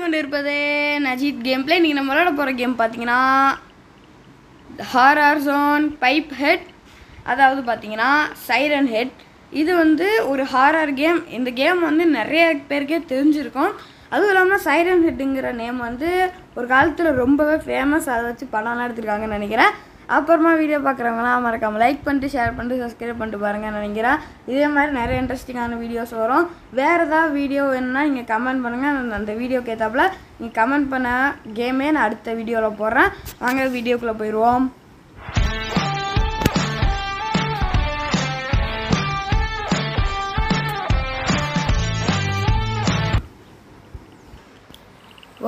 கொண்டு இருப்பது Najeeth game play நீங்கள் நம்ம விளாட போகிற கேம் பார்த்தீங்கன்னா ஹாரர் ஜோன் பைப் ஹெட் அதாவது பார்த்தீங்கன்னா சைரன் ஹெட் இது வந்து ஒரு ஹாரர் கேம் இந்த கேம் வந்து நிறைய பேருக்கே தெரிஞ்சிருக்கும். அதுவும் இல்லாமல் சைரன் ஹெட்டுங்கிற நேம் வந்து ஒரு காலத்தில் ரொம்பவே ஃபேமஸ் அதை வச்சு படம்லாம் எடுத்திருக்காங்கன்னு நினைக்கிறேன். அப்புறமா வீடியோ பார்க்குறவங்களாம் மறக்காமல் லைக் பண்ணிட்டு ஷேர் பண்ணிட்டு சப்ஸ்கிரைப் பண்ணிட்டு பாருங்கள் நினைக்கிறேன். இதே மாதிரி நிறைய இன்ட்ரெஸ்டிங்கான வீடியோஸ் வரும். வேறு ஏதாவது வீடியோ வேணும்னா நீங்கள் கமெண்ட் பண்ணுங்கள் நான் அந்த வீடியோக்கு ஏற்றாப்புல நீங்கள் கமெண்ட் பண்ண கேமே நான் அடுத்த வீடியோவில் போடுறேன். வாங்க வீடியோக்குள்ளே போயிடுவோம்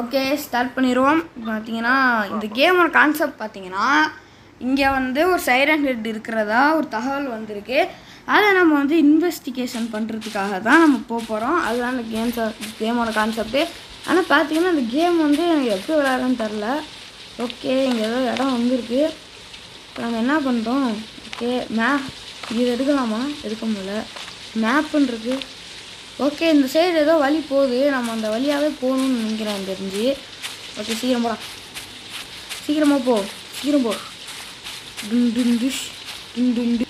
ஓகே ஸ்டார்ட் பண்ணிடுவோம் பார்த்தீங்கன்னா இந்த கேமோட கான்செப்ட் பார்த்தீங்கன்னா இங்கே வந்து ஒரு சைரன் ஹெட் இருக்கிறதா ஒரு தகவல் வந்திருக்கு. அதை நம்ம வந்து இன்வெஸ்டிகேஷன் பண்ணுறதுக்காக தான் நம்ம போக போகிறோம் அதுதான் அந்த கேம் கேமோட கான்செப்ட்டு ஆனால் பார்த்தீங்கன்னா அந்த கேம் வந்து எனக்கு எப்படி விளையாடுறதுன்னு தெரில ஓகே இங்கே ஏதோ இடம் வந்திருக்கு. இப்போ நம்ம என்ன பண்ணுறோம் ஓகே மேப் இது எடுக்கலாமா? எடுக்க முடியல. மேப்புன்றது ஓகே இந்த சைடு ஏதோ வழி போகுது. நம்ம அந்த வழியாகவே போகணும்னு நினைக்கிறேன் தெரிஞ்சு. ஓகே சீக்கிரம் போடா. சீக்கிரமாக போ. சீக்கிரம் போ. டும் டுண்டுண்டு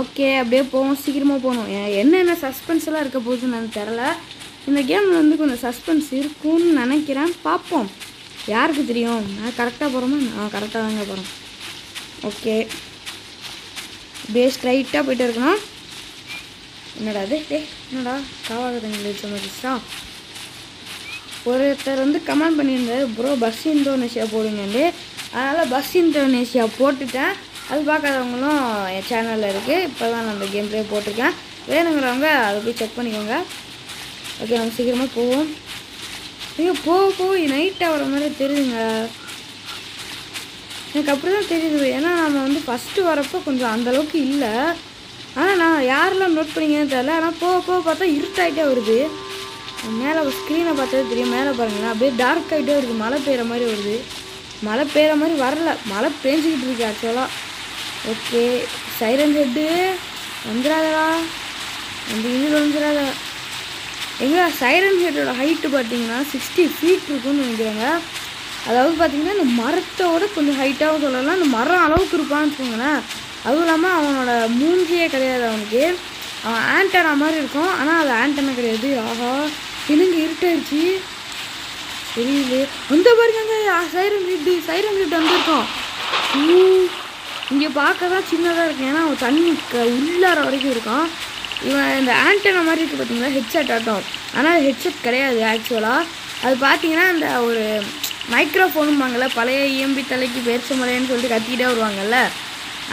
ஓகே அப்படியே போவோம் சீக்கிரமாக போகணும். என்னென்ன சஸ்பென்ஸ்லாம் இருக்க போகுதுன்னு எனக்கு தெரில. இந்த கேமில் வந்து கொஞ்சம் சஸ்பென்ஸ் இருக்கும்னு நினைக்கிறேன். பார்ப்போம். யாருக்கு தெரியும்? நான் கரெக்டாக போகிறோமா நான் கரெக்டாக தாங்க போகிறேன் ஓகே. அப்படியே ஸ்ட்ரைட்டாக போயிட்டு இருக்கணும். என்னடா அது டே என்னடா? காவாகதங்கள் வச்ச மாதிரிச்சா ஒருத்தர் வந்து கமெண்ட் பண்ணியிருந்தாரு. ப்ரோ பஸ் இந்தோனேஷியா போடுங்கண்டு அதனால் பஸ் இந்தோனேஷியா போட்டுட்டேன். அது பார்க்காதவங்களும் என் சேனலில் இருக்குது இப்போ தான் நான் அந்த கேம் ப்ளே போட்டிருக்கேன். வேணுங்கிறவங்க அதை போய் செக் பண்ணிக்கோங்க. ஓகே நம்ம சீக்கிரமாக போவோம். ஐயோ போக போய் நைட் ஆகிற மாதிரி தெரியுதுங்க. எனக்கு அப்படி தான் தெரியுது. ஏன்னா நம்ம வந்து ஃபஸ்ட்டு வரப்போ கொஞ்சம் அந்தளவுக்கு இல்லை. ஆனால் நான் யாரெல்லாம் நோட் பண்ணீங்கன்னு தெரியல. ஆனால் போக போக பார்த்தா இருட்டாயிட்டே வருது. மேலே ஸ்க்ரீனை பார்த்தா தெரியும். மேலே பாருங்களேன். அப்படியே டார்க் ஆகிட்டே வருது. மழை பெய்கிற மாதிரி வருது. மழை பெய்கிற மாதிரி வரல. மழை பேஞ்சிக்கிட்டு இருக்கு ஆக்சுவலாக ஓகே சைரன் ஹெட்டு வந்துடாதடா அந்த இது வந்துடாத எங்கே சைரன் ஹெட்டோட ஹைட்டு பார்த்தீங்கன்னா சிக்ஸ்டி ஃபீட் இருக்குன்னு நினைக்கிறாங்க. அதாவது பார்த்தீங்கன்னா இந்த மரத்தோட கொஞ்சம் ஹைட்டாகவும் சொல்லலாம். இந்த மரம் அளவுக்கு இருப்பான்னு வச்சுக்கோங்களேன். அதுவும் இல்லாமல் அவனோட மூஞ்சியே கிடையாது அவனுக்கு. அவன் ஆண்டனா மாதிரி இருக்கும். ஆனால் அது ஆண்டனா கிடையாது. ஆஹா என்னங்க இருட்டாயிடுச்சு தெரியுது அந்த பாருங்க சைரன் ஹெட்டு சைரன் ஹெட் வந்திருக்கோம். இங்கே பார்க்க தான் சின்னதாக இருக்கு. ஏன்னா அவன் தண்ணி க உள்ளார வரைக்கும் இருக்கான். இவன் இந்த ஆண்டனா மாதிரி இருக்குது பார்த்தீங்களா ஹெட்செட் ஆட்டம். ஆனால் ஹெட்செட் கிடையாது ஆக்சுவலாக அது பார்த்தீங்கன்னா அந்த ஒரு மைக்ரோஃபோனும்பாங்கள்ல பழைய இஎம்பி தலைக்கு பேச்ச மலைன்னு சொல்லிட்டு கத்திக்கிட்டே வருவாங்கல்ல.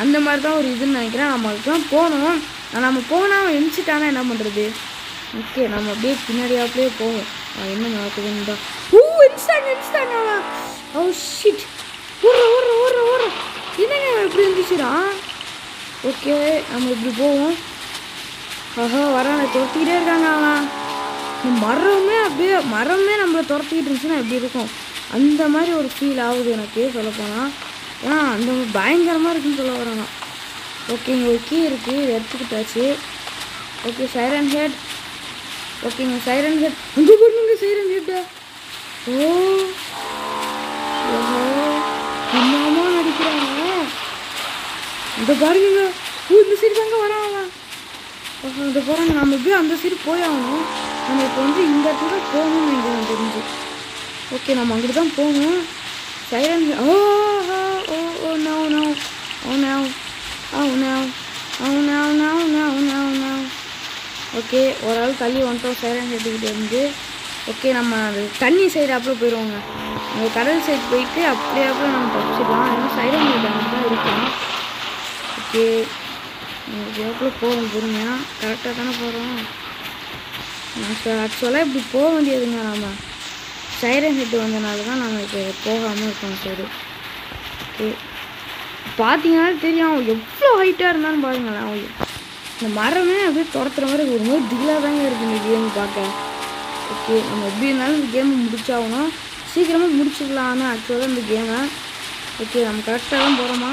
அந்த மாதிரி தான் ஒரு இதுன்னு நினைக்கிறேன். நம்ம தான் போகணும் நம்ம போனால் அவன் எணிச்சிட்டானா என்ன பண்ணுறது ஓகே நம்ம அப்படியே பின்னாடியாப்பிலே போவோம். என்ன நடக்குதுன்னு தான். இன்ஸ்டாங்க இன்ஸ்டாங்க. ஓ ஷிட் ஓடுற ஓடுற ஓடுற ஓடுற. என்னங்க இப்படி இருந்துச்சுடா? ஓகே நம்ம இப்படி போவோம். ஆஹா வரான துரத்திக்கிட்டே இருக்காங்க அவன். இந்த மரமே அப்படியே மரமே நம்மளை துரத்திக்கிட்டு இருந்துச்சுன்னா எப்படி இருக்கும்? அந்த மாதிரி ஒரு ஃபீல் ஆகுது எனக்கு சொல்லப்போனால் ஏன்னா அந்த பயங்கரமாக இருக்குன்னு சொல்ல வரேன் ஓகேங்க ஓகே இங்கே ஒரு கீ இருக்குது எடுத்துக்கிட்டாச்சு. ஓகே சைரன் ஹெட் ஓகேங்க சைரன் ஹெட் அங்கே பாருங்க சைரன் ஓ. என்னமா நடிக்கிறாங்க? இந்த பாருங்க. ஓ இந்த சைடு தாங்க வரான் அவன். இந்த போகிறாங்க நம்ம எப்படியும் அந்த சைடு போய் ஆகணும். நம்ம இப்போ வந்து இந்த இடத்துல தான் போகணும்னு எனக்கு தெரிஞ்சு. ஓகே நம்ம அங்கிட்டு தான் போகணும். Siren oh oh oh no no oh no oh no oh no no no no no okay ஒரு ஆள் தள்ளி வந்துட்டோம். சைரன் எடுத்துக்கிட்டு இருந்து ஓகே நம்ம அது தண்ணி சைடு அப்புறம் போயிடுவோங்க அந்த கடல் சைடு போயிட்டு அப்படியே அப்புறம் நம்ம தப்பிச்சிடலாம். ஏன்னா சைரன் ஹெட் அங்கே தான் இருக்கோம். ஓகே எவ்வளோ போகும் பொறுமையாக கரெக்டாக தானே போகிறோம் ஆக்சுவலாக இப்படி போக வேண்டியதுங்க நம்ம சைரன் ஹெட் வந்தனால தான் நம்ம இப்போ போகாமல் இருக்கோம் சைடு. ஓகே பார்த்தீங்கன்னா தெரியும் அவன் எவ்வளோ ஹைட்டாக இருந்தான்னு பாருங்களேன் அவன் இந்த மரமே அப்படியே துரத்துற மாதிரி ஒரு மாதிரி திகிலாக தாங்க இருக்குது இந்த கேம் பார்க்க. ஓகே நம்ம எப்படி இருந்தாலும் இந்த கேமை முடிச்சாகணும். சீக்கிரமாக முடிச்சுக்கலாம்னு ஆக்சுவலாக இந்த கேமை ஓகே நம்ம கரெக்டாக தான் போகிறோமா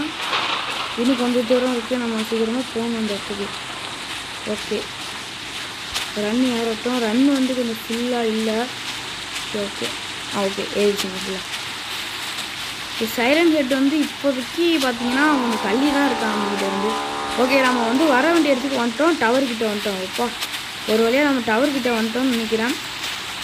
இன்னும் கொஞ்சம் தூரம் இருக்குது நம்ம சீக்கிரமாக போகணும் அந்த இடத்துக்கு. ஓகே. ரன் ஏறட்டும். ரன் வந்து கொஞ்சம் ஃபுல்லாக இல்லை. Okay okay. ஆ ஓகே. ஏறிச்சுங்க ஃபுல்லாக சைரன் ஹெட் வந்து இப்போதைக்கு பார்த்தீங்கன்னா அவங்க தள்ளி தான் இருக்காங்க அவங்ககிட்ட இருந்து. ஓகே நம்ம வந்து வர வேண்டிய இடத்துக்கு வந்துட்டோம். டவர் கிட்ட வந்துட்டோம். அப்பா ஒரு வழியாக நம்ம டவர் கிட்ட வந்துட்டோம்னு நினைக்கிறேன்.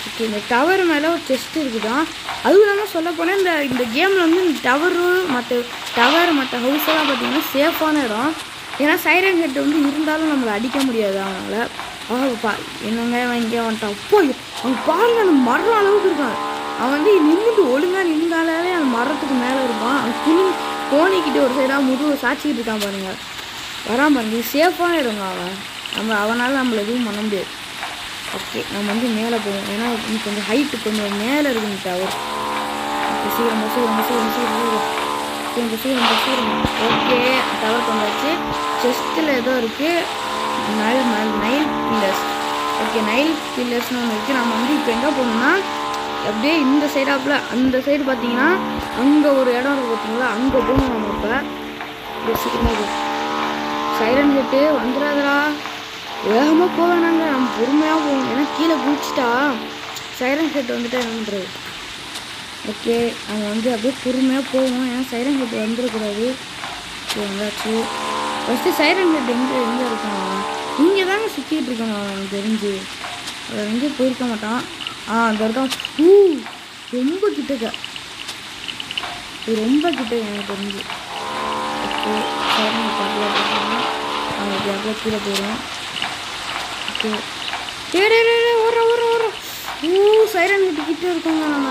ஓகே இந்த டவர் மேலே ஒரு செஸ்ட் இருக்குதான் அதுவும் இல்லாமல் சொல்ல போனால் இந்த இந்த கேமில் வந்து இந்த டவரு மற்ற டவர் மற்ற ஹவுஸ் எல்லாம் பார்த்தீங்கன்னா சேஃபான இடம். ஏன்னா சைரன் ஹெட் வந்து இருந்தாலும் நம்மளை அடிக்க முடியாது அவனால. ஆ என்னங்க அவன் இங்கே வந்துட்டான்? அப்போ அவங்க பாருங்க அந்த மரம் அளவுக்கு இருக்கான். அவன் வந்து நின்றுட்டு ஒழுங்காக நின்றாலே அந்த மரத்துக்கு மேலே இருப்பான் அவன் துணி கோணிக்கிட்ட ஒரு சைடாக முதுகு சாச்சிக்கிட்டு இருக்கான் பாருங்கள் வரான் பாருங்க சேஃபான இடங்க அவன். நம்ம அவனால் நம்மளை எதுவும் பண்ண முடியாது. ஓகே நம்ம வந்து மேலே போவோம். ஏன்னா இன்னைக்கு கொஞ்சம் ஹைட்டு கொஞ்சம் மேலே இருக்கு டவர் சீக்கிரம் போ, சீக்கிரம் போ, சீக்கிரம் சீக்கிரம் சீக்கிரம். சீக்கிரம் சீக்கிரம். ஓகே டவர் கொண்டாச்சு செஸ்ட்டில் ஏதோ இருக்குது nail nail nail pillars okay nail பில்லர்ஸ்னு ஒன்று இருக்குது நம்ம வந்து இப்போ எங்கே போகணும்னா அப்படியே இந்த சைடாப்பில் அந்த சைடு பார்த்தீங்கன்னா அங்கே ஒரு இடம் இருக்குது பார்த்தீங்களா அங்கே போகணும் நம்ம இப்போ. சீக்கிரமாக சைரன் கேட்டு வந்துடாதரா வேகமாக போக வேணாங்க நம்ம பொறுமையாக போகணும் ஏன்னா கீழே குளிச்சிட்டா சைரன் செட் வந்துட்டு என்ன பண்ணுறது ஓகே அவங்க வந்து அப்படியே பொறுமையாக போவோம். ஏன்னா சைரன் செட் வந்துடக்கூடாது. ஓகே வந்தாச்சு. ஃபஸ்ட்டு சைரன் செட் எங்கே எங்கே இருக்கான் இங்கே தாங்க சுற்றிட்டு இருக்கணும் அவன் எனக்கு தெரிஞ்சு. அவன் எங்கேயும் போயிருக்க மாட்டான். ஆ அந்த இருக்கான் ஊ ரொம்ப கிட்டக்க. இது ரொம்ப கிட்ட எனக்கு தெரிஞ்சு. ஓகே சைரன் அப்படியே போட்டான் அப்படியே கீழே போயிடுவேன். ஓகே டே டே டே ஊ சைரன் கிட்ட கிட்ட இருக்கோங்க நம்ம.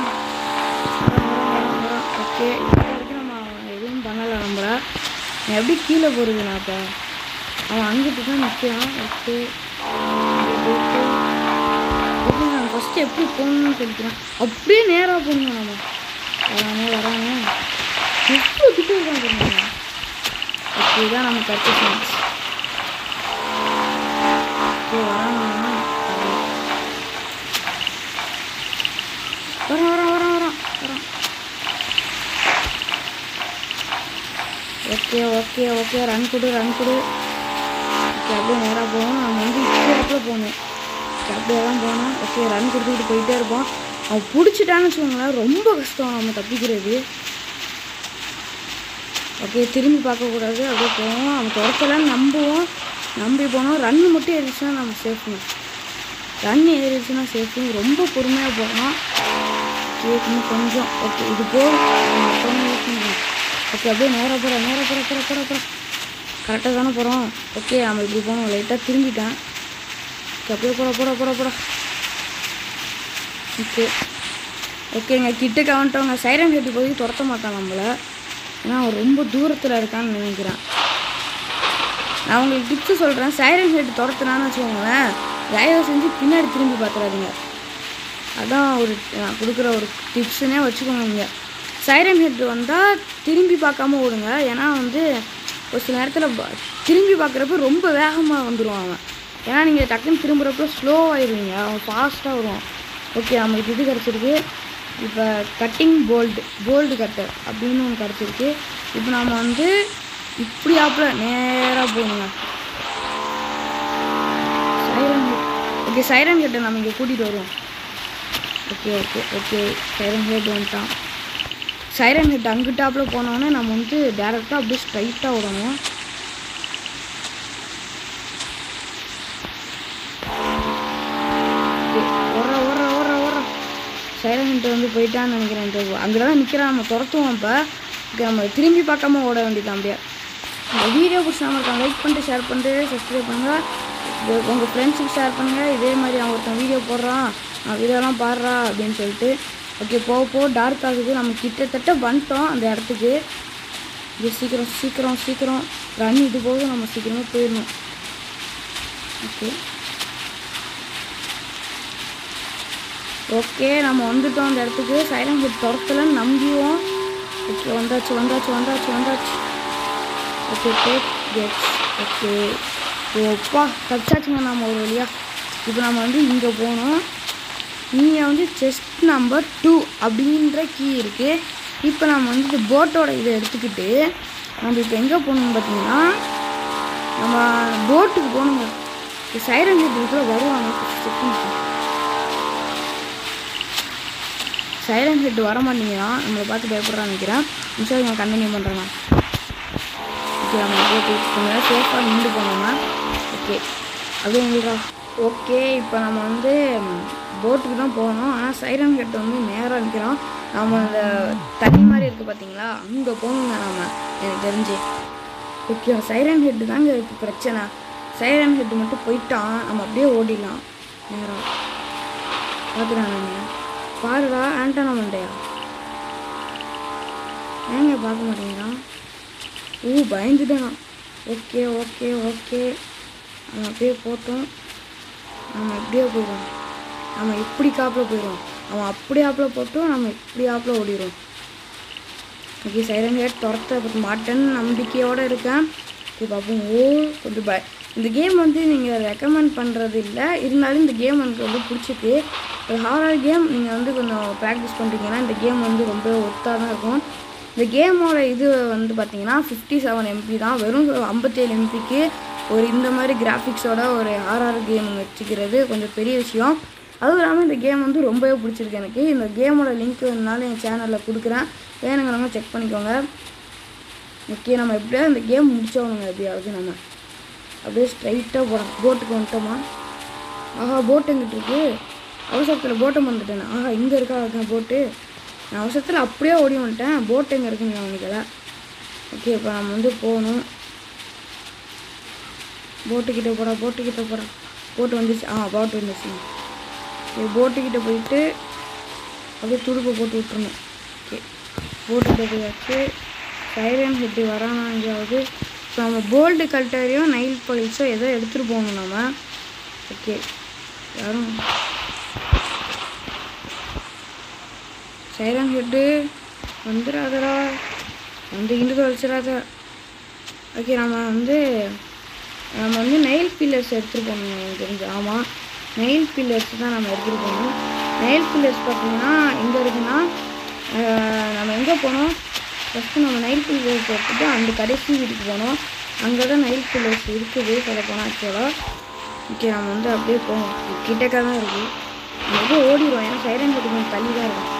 ஓகே இப்போ வரைக்கும் நம்ம அவன் எதுவும் பண்ணலை நம்மளை நான் எப்படி கீழே போகிறது நான் இப்போ அவன் அங்கிட்டு தான் நிற்கிறான் ஓகே. ஓகே நான் ஃபஸ்ட்டு எப்படி போகணும்னு சொல்லிக்கிறேன். அப்படியே நேராக போகணும் நம்ம. எல்லாமே வராங்க. எவ்வளோ கிட்ட இருக்கான் பாருங்க ஓகே தான் நம்ம கற்றுக்கணும் இப்போ ஓகே வரும் வரும் வரும் வரும் வரான் வரான் ஓகே ஓகே. ஓகே ரன் கொடு ரன் கொடு. ஓகே அப்படியே நேராக போகணும். நம்ம வந்து இப்போ போகணும் அப்படியே தான் போகணும் ஓகே ரன் கொடுத்துக்கிட்டு போயிட்டே இருப்போம். அவன் பிடிச்சிட்டான்னு வச்சுக்கோங்களேன். ரொம்ப கஷ்டம் நம்ம தப்பிக்கிறது. ஓகே திரும்பி பார்க்கக்கூடாது. அப்படியே போவோம். அவன் துரத்தலான்னு நம்புவோம். நம்பி போனோம் ரன் மட்டும் ஏறிச்சுன்னா நம்ம சேஃப்னு ரன் ஏறிச்சுன்னா சேஃப்னு ரொம்ப பொறுமையாக போகலாம் கேட்கணும் கொஞ்சம். ஓகே இது போதும் ஓகே அப்படியே நேராக போகிறோம் நேராக போகிற போகிற போகிற போகிற கரெக்டாக தானே போகிறோம் ஓகே நம்ம இப்படி போகணும் லைட்டாக திரும்பிட்டேன். ஓகே அப்படியே போட போட போட போட. ஓகே ஓகேங்க கிட்டக்க வந்துட்டவங்க சைரன் கட்டி போய் துரத்த மாட்டான் நம்மளை. ஏன்னா அவன் ரொம்ப தூரத்தில் இருக்கான்னு நினைக்கிறேன். நான் உங்களுக்கு டிப்ஸு சொல்கிறேன் சைரன் ஹெட் துரத்துனான்னு வச்சுக்கோங்களேன். தயவு செஞ்சு பின்னாடி திரும்பி பார்த்துறாதீங்க அதான் ஒரு நான் கொடுக்குற ஒரு டிப்ஸுனே வச்சுக்கோங்க. நீங்கள் சைரன் ஹெட் வந்தால் திரும்பி பார்க்காம ஓடுங்க. ஏன்னா வந்து ஒரு சில நேரத்தில் திரும்பி பார்க்குறப்ப ரொம்ப வேகமாக வந்துடுவான் அவன் ஏன்னா நீங்கள் டக்குன்னு திரும்புகிறப்ப ஸ்லோவாகிடுவீங்க அவன் ஃபாஸ்ட்டாக வருவான் ஓகே நம்மளுக்கு இது கிடச்சிருக்கு. இப்போ கட்டிங் போல்டு போல்டு கட்டர் அப்படின்னு ஒன்று கிடச்சிருக்கு. இப்போ நாம் வந்து இப்படி ஆப்பில் நேராக போகணுங்க. சைரன் ஓகே சைரன் ஹெட்டை நம்ம இங்கே கூட்டிகிட்டு வருவோம். Okay okay okay. சைரன் கேட்டு வந்துட்டான். சைரன் ஹெட் அங்கிட்டாப்பில் போனோன்னே நம்ம வந்து டேரெக்டாக அப்படியே ஸ்ட்ரைட்டாக விடணும் ஓடுற சைரன் ஹெட் வந்து போயிட்டான்னு நினைக்கிறேன். அங்கே தான் நிற்கிறான் நம்ம துரத்துவோம் இப்போ. நம்ம திரும்பி பார்க்காம ஓட வேண்டியதான் அப்படியே. இந்த வீடியோ பிடிச்சாமல் இருக்காங்க லைக் பண்ணிட்டு ஷேர் பண்ணிட்டு சப்ஸ்கிரைப் பண்ணுங்கள் உங்கள் ஃப்ரெண்ட்ஸுக்கு ஷேர் பண்ணுங்கள் இதே மாதிரி அவன் ஒருத்தன் வீடியோ போடுறான். நான் வீடியோலாம் பாடுறா அப்படின்னு சொல்லிட்டு. ஓகே போக போக டார்க் ஆகுது. நம்ம கிட்டத்தட்ட வந்துட்டோம் அந்த இடத்துக்கு. இது சீக்கிரம் சீக்கிரம் சீக்கிரம். ரன் இது போக நம்ம சீக்கிரமாக போயிடணும். ஓகே ஓகே நம்ம வந்துட்டோம் அந்த இடத்துக்கு. சைலண்ட் ஹெட் துரத்தலன்னு நம்பிவோம் ஓகே வந்தாச்சு வந்தாச்சு வந்தாச்சு வந்தாச்சு. ஓகே டேக் கெட்ஸ் ஓகே ஓப்பா தப்பிச்சாச்சுங்க நம்ம ஒரு வழியா. இப்போ நம்ம வந்து இங்கே போகணும். நீங்கள் வந்து செஸ்ட் நம்பர் டூ அப்படின்ற கீ இருக்குது இப்போ நம்ம வந்து இந்த போட்டோட இதை எடுத்துக்கிட்டு நம்ம இப்போ எங்கே போகணும்னு பார்த்தீங்கன்னா நம்ம போட்டுக்கு போகணுங்க. சைரன் ஹெட் வருவாங்க செக் பண்ணிக்கலாம் சைலண்ட் ஹெட் வர மாட்டேங்கிறான் நம்மளை பார்த்து பயப்படுறான்னு நினைக்கிறேன். நிமிஷம் நான் கண்டினியூ பண்ணுறேன் ஓகே நம்ம அப்படியே கொஞ்சம் சேஃபாக நின்று போனோம்னா ஓகே. அப்படியே எங்களுக்கா ஓகே இப்போ நம்ம வந்து போட்டுக்கு தான் போகணும். ஆனால் சைரன் கட்டு வந்து நேராக நிற்கிறோம் நம்ம அந்த தண்ணி மாதிரி இருக்குது பார்த்தீங்களா அங்கே போகணுங்க நம்ம. எனக்கு தெரிஞ்சு. ஓகே சைரன் ஹெட்டு தாங்க இப்போ பிரச்சனை. சைரன் ஹெட்டு மட்டும் போயிட்டான். நம்ம அப்படியே ஓடிடலாம். நேரம். பார்க்குறாங்க நீங்கள் பாருடா ஆண்டனா மண்டையா ஏங்க பார்க்க மாட்டேங்கிறான்? ஊ பயந்துட்டேன் ஓகே ஓகே ஓகே. நம்ம அப்படியே போட்டோம். நம்ம இப்படியே போயிடும் நம்ம இப்படி காப்பில் போயிடும் அவன் அப்படி ஆப்பில் போட்டும் நம்ம இப்படி ஆப்பில் ஓடிடும் ஓகே சைலண்ட் ஹேட் துரத்த மாட்டேன்னு நம்பிக்கையோடு இருக்கேன். இப்போ அப்போ ஓ கொஞ்சம் பய இந்த கேம் வந்து நீங்கள் ரெக்கமெண்ட் பண்ணுறது இல்லை. இருந்தாலும் இந்த கேம் எனக்கு ரொம்ப பிடிச்சிருக்கு. ஒரு ஹாரர் கேம் நீங்கள் வந்து கொஞ்சம் ப்ராக்டிஸ் பண்ணுறீங்கன்னா இந்த கேம் வந்து ரொம்ப ஒர்த்தாக தான் இருக்கும். இந்த கேமோட இது வந்து பார்த்தீங்கன்னா ஃபிஃப்டி செவன் எம்பி தான். வெறும் ஐம்பத்தேழு எம்பிக்கு ஒரு இந்த மாதிரி கிராஃபிக்ஸோட ஒரு ஆர்ஆர் கேம் வச்சுக்கிறது கொஞ்சம் பெரிய விஷயம். அதுவும் இல்லாமல் இந்த கேம் வந்து ரொம்பவே பிடிச்சிருக்கு எனக்கு. இந்த கேமோட லிங்க் வேணுனாலும் என் சேனலில் கொடுக்குறேன். வேணுங்கிறவங்க செக் பண்ணிக்கோங்க. ஓகே நம்ம எப்படியா இந்த கேம் முடிச்சவனுங்க எப்படியாவது நம்ம. அப்படியே ஸ்ட்ரைட்டாக போகிறோம் போட்டுக்கு வந்துட்டோமா? ஆஹா போட் எங்கிட்டு இருக்கு? அவசரத்தில் போட்டை வந்துட்டேன் ஆஹா இங்கே இருக்கா போட்டு நான் அவசரத்தில் அப்படியே ஓடி வந்துட்டேன். போட் எங்கே இருக்குங்க அவனுக்கல ஓகே இப்போ நம்ம வந்து போகணும். போட்டுக்கிட்ட போகிறா போட்டுக்கிட்ட போகிறா போட்டு வந்துச்சு. ஆ போட்டு வந்துச்சு ஓகே போட்டுக்கிட்ட போயிட்டு அப்படியே துடுப்பை போட்டு விட்டுருணும் ஓகே போட்டுக்கிட்ட போயாச்சு. சைரன் ஹெட்டு வரானா எங்கேயாவது இப்போ நம்ம போல்டு கல்ட்டரையோ நைல் பழிச்சோ ஏதோ எடுத்துகிட்டு போகணும் நம்ம. ஓகே யாரும் சைரன் ஹெட்டு வந்துடாதடா வந்து இண்டு தொலைச்சிடாத ஓகே நம்ம வந்து நம்ம வந்து நெயில் பில்லர்ஸ் எடுத்துகிட்டு போகணும் எனக்கு தெரிஞ்சு. ஆமாம் நெயில் பில்லர்ஸ் தான் நம்ம எடுத்துகிட்டு போகணும். நெயில் பில்லர்ஸ் பார்த்தீங்கன்னா எங்கே இருக்குன்னா நம்ம எங்கே போனோம்? ஃபஸ்ட்டு நம்ம நைல் பில்லர்ஸ் எடுத்துகிட்டு அந்த கடைசி வீட்டுக்கு போனோம். அங்கே தான் நைல் பில்லர்ஸ் இருக்குது சொல்ல போனால் ஆக்சுவலாக ஓகே நம்ம வந்து அப்படியே போவோம். கிட்டக்க தான் இருக்குது நம்ம ஓடிடுவோம். ஏன்னா சைரன் கொஞ்சம் தள்ளி தான் இருக்கும்.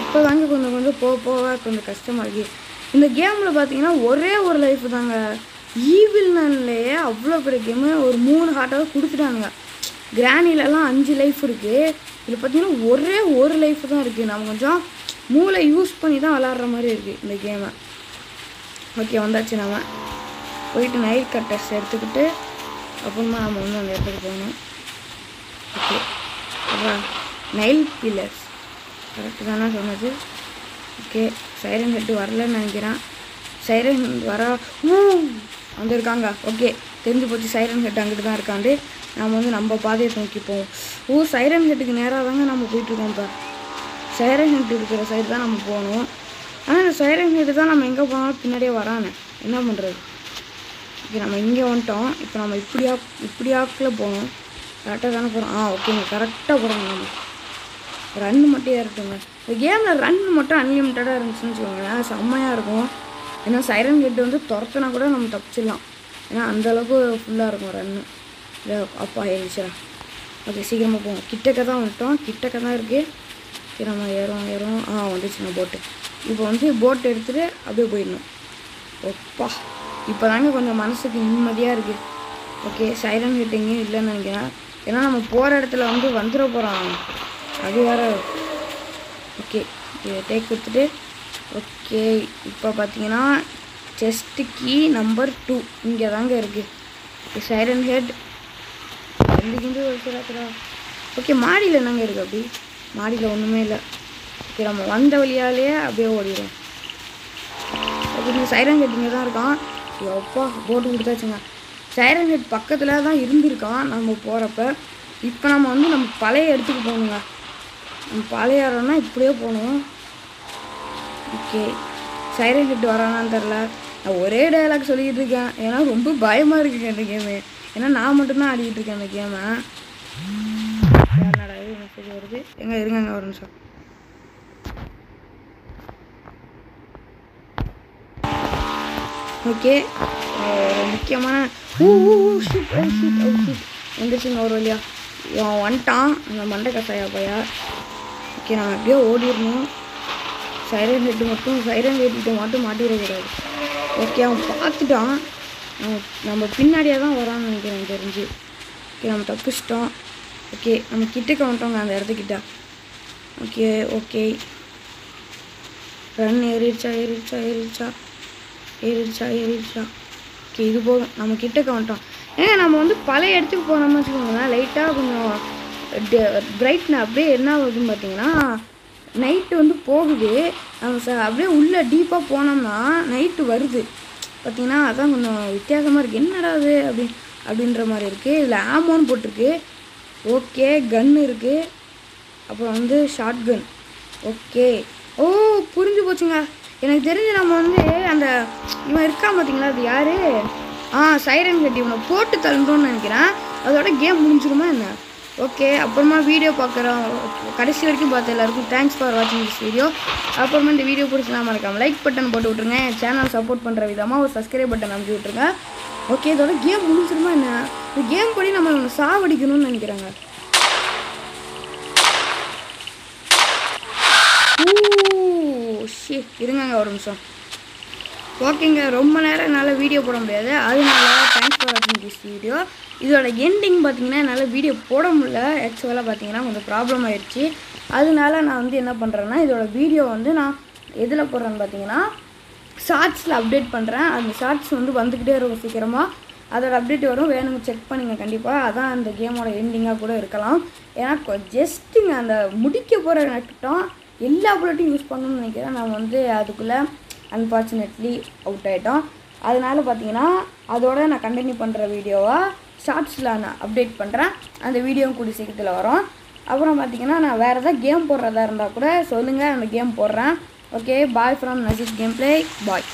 இப்போ தாங்க கொஞ்சம் கொஞ்சம் போக போக கொஞ்சம் கஷ்டமாக. இருக்குது இந்த கேமில் பார்த்தீங்கன்னா ஒரே ஒரு லைஃப் தாங்க. ஈவில் நன்லேயே அவ்வளோ பெரிய கேமு ஒரு மூணு ஹார்ட்டாக கொடுத்துட்டாங்க கிராணிலலாம் அஞ்சு லைஃப் இருக்குது இதில் பார்த்தீங்கன்னா ஒரே ஒரு லைஃப் தான் இருக்குது நம்ம கொஞ்சம் மூளை யூஸ் பண்ணி தான் விளாட்ற மாதிரி இருக்குது இந்த கேமை ஓகே வந்தாச்சு நம்ம. போயிட்டு நைட் கட்டர்ஸ் எடுத்துக்கிட்டு அப்புறமா நம்ம வந்து அந்த இடத்துக்கு போகணும். ஓகே அப்புறம் நைல் பில்லர்ஸ் கரெக்டு தானே சொன்னது? ஓகே சைரன் ஹெட்டு வரலன்னு நினைக்கிறேன். சைரன் வர ஊ வந்திருக்காங்க. ஓகே தெரிஞ்சு போச்சு சைரன் ஹெட் அங்கிட்டு தான் இருக்காண்டு. நம்ம வந்து நம்ம பாதையை நோக்கி போவோம் ஓ சைரன் ஹெட்டுக்கு நேராக தாங்க நம்ம போயிட்டுருக்கோம் இப்போ. சைரன் ஹெட் இருக்கிற சைடு தான் நம்ம போகணும். ஆனால் இந்த சைரன் ஹெட்டு தான் நம்ம எங்கே போனாலும் பின்னாடியே வரானே. என்ன பண்ணுறது ஓகே நம்ம இங்கே வந்துட்டோம். இப்போ நம்ம இப்படியா இப்படி போகணும். கரெக்டாக தானே போகிறோம் ஆ ஓகேங்க. கரெக்டாக போகிறோம் நம்ம. ரன் மட்டும் ஏறட்டுங்க. இந்த கேமில் ரன் மட்டும் அன்லிமிட்டடாக இருந்துச்சுன்னு வச்சுக்கோங்களேன். செம்மையாக இருக்கும். ஏன்னா சைரன் கெட்டு வந்து துரத்துனா கூட நம்ம தப்பிச்சிடலாம். ஏன்னா அந்த அளவுக்கு ஃபுல்லாக இருக்கும் ரன்னு இல்லை அப்பா ஏறிச்சுடா ஓகே சீக்கிரமாக போவோம் கிட்டக்க தான் வந்துட்டோம். கிட்டக்க தான் இருக்குது சரி நம்ம ஏறும் ஏறும். ஆ வந்துச்சுங்க போட்டு இப்போ வந்து போட் எடுத்துகிட்டு அப்படியே போயிடணும். ஒப்பா இப்போ தாங்க கொஞ்சம் மனசுக்கு நிம்மதியாக இருக்குது ஓகே சைரன் கிட்ட எங்கேயும் இல்லைன்னு நினைக்கிறேன். ஏன்னா நம்ம போகிற இடத்துல வந்து வந்துட போகிறான் அது வேற. ஓகே டேக் கொடுத்துட்டு ஓகே இப்போ பார்த்தீங்கன்னா செஸ்ட் கீ நம்பர் டூ இங்கே தாங்க இருக்குது சைரன் ஹெட் எந்த ஒரு வச்சுராத்துறா ஓகே மாடியில் என்னங்க இருக்குது அப்படி? மாடியில் ஒன்றுமே இல்லை. ஓகே நம்ம வந்த வழியாலேயே அப்படியே ஓடிடும் ஓகே நீங்கள் சைரன் ஹெட் இங்கே தான் இருக்கான் எப்பா போட்டு கொடுத்தாச்சுங்க. சைரன் ஹெட் பக்கத்தில் தான் இருந்திருக்கான். நம்ம போகிறப்ப இப்போ நம்ம வந்து நம்ம பழைய இடத்துக்கு போகணுங்க. நம்ம பழைய இப்படியே போகணும். ஓகே. சைரன் ஹெட் வரானான்னு தெரில நான் ஒரே டயலாக் சொல்லிக்கிட்டு இருக்கேன். ஏன்னா ரொம்ப பயமாக இருக்குங்க இந்த கேமு ஏன்னா நான் மட்டும்தான் ஆடிக்கிட்டு இருக்கேன் அந்த கேமை இது மெசேஜ் வருது? எங்கே இருங்க ஒரு நிமிஷம். ஓகே. ஒரு முக்கியமான ஊ ஊ ஷிட் ஷிட் ஷிட் ஒரு வழியா. வந்துட்டான். அந்த மண்டை கசாயா பையா. ஓகே நான் எப்படியோ ஓடிடணும். சைரன் ஹெட்டு மட்டும் சைரன் ஹெட்டு மட்டும் மாட்டிடக்கூடாது ஓகே அவன் பார்த்துட்டான். நம்ம நம்ம பின்னாடியே தான் வரான்னு நினைக்கிறேன் எனக்கு தெரிஞ்சு. ஓகே நம்ம தப்பிச்சிட்டோம். ஓகே நம்ம கிட்டக்க வந்துட்டோங்க அந்த இடத்துக்கிட்ட ஓகே ஓகே ரன் ஏறிடுச்சா ஏறிடுச்சா ஏறிடுச்சா. ஏறிடுச்சா ஏறிடுச்சா. ஓகே இது போதும். நம்ம கிட்டக்க வந்துட்டோம் ஏங்க நம்ம வந்து பழைய இடத்துக்கு போனோம்னு வச்சுக்கோங்களேன். லைட்டாக கொஞ்சம் பிரைட்ன அப்படியே என்ன ஆகுதுன்னு பார்த்தீங்கன்னா நைட்டு வந்து போகுது. அப்படியே உள்ளே டீப்பாக போனோம்னா நைட்டு வருது. பார்த்தீங்கன்னா அதான் கொஞ்சம் வித்தியாசமாக இருக்குது என்னடா அது அப்படி அப்படின்ற மாதிரி இருக்குது இதில் ஆமோன்னு போட்டிருக்கு. ஓகே கன் இருக்குது அப்புறம் வந்து ஷார்ட் கன் ஓகே ஓ புரிஞ்சு போச்சுங்க. எனக்கு தெரிஞ்சு நம்ம வந்து அந்த இவன் இருக்கான் பார்த்தீங்களா? அது யார்? ஆ சைரன் கட்டி இவனை போட்டு தள்ளுறோன்னு நினைக்கிறேன். அதோட கேம் முடிஞ்சிருமா என்ன? ஓகே அப்புறமா வீடியோ பார்க்குறோம். கடைசி வரைக்கும் பார்த்த எல்லாருக்கும் தேங்க்ஸ் ஃபார் வாட்சிங் திஸ் வீடியோ அப்புறமா இந்த வீடியோ பிடிச்சா மறக்காம லைக் பட்டன் போட்டு விட்ருங்க என் சேனல் சப்போர்ட் பண்ணுற விதமாக ஒரு சப்ஸ்கிரைப் பட்டன் அமைச்சு விட்ருங்க ஓகே இதோட கேம் முடிஞ்சிருமா என்ன? இந்த கேம் படி நம்ம சாவடிக்கணும்னு நினைக்கிறாங்க. ஓ ஷி இருங்கங்க ஒரு நிமிஷம். ஓகேங்க ரொம்ப நேரம் என்னால் வீடியோ போட முடியாது. அதனால தேங்க்ஸ் ஃபார் வாட்சிங் திஸ் வீடியோ இதோட எண்டிங் பார்த்தீங்கன்னா என்னால் வீடியோ போட முடியல. ஆக்சுவலாக பார்த்தீங்கன்னா கொஞ்சம் ப்ராப்ளம் ஆயிடுச்சு அதனால நான் வந்து என்ன பண்ணுறேன்னா இதோட வீடியோ வந்து நான் எதில் போடுறேன்னு பார்த்தீங்கன்னா ஷார்ட்ஸில் அப்டேட் பண்ணுறேன் அந்த ஷார்ட்ஸ் வந்து வந்துக்கிட்டே இருக்கும் சீக்கிரமாக அதோட அப்டேட் வரும். வேணுங்க செக் பண்ணுங்க கண்டிப்பாக அதான் அந்த கேமோட எண்டிங்காக கூட இருக்கலாம். ஏன்னா ஜஸ்ட்டுங்க அந்த முடிக்க போகிற நட்டம் எல்லா புல்லட்டையும் யூஸ் பண்ணணும்னு நினைக்கிறேன். நான் வந்து அதுக்குள்ளே அன்ஃபார்ச்சுனேட்லி அவுட் ஆகிட்டோம் அதனால பார்த்தீங்கன்னா அதோட நான் கண்டினியூ பண்ணுற வீடியோவை ஷார்ட்ஸில் நான் அப்டேட் பண்ணுறேன் அந்த வீடியோவும் கூடி சீக்கிரத்தில் வரும். அப்புறம் பார்த்தீங்கன்னா நான் வேறு ஏதாவது கேம் போடுறதா இருந்தால் கூட சொல்லுங்கள் அந்த கேம் போடுறேன். ஓகே பாய் ஃப்ரம் நசிஸ் கேம் ப்ளே பாய்